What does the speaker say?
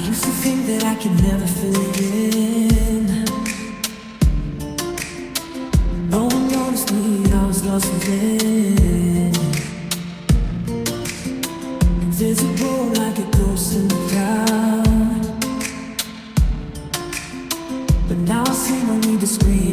used to think that I could never fit in. No one noticed me, I was lost within. Invisible like a ghost in the crowd. But now I seem to scream.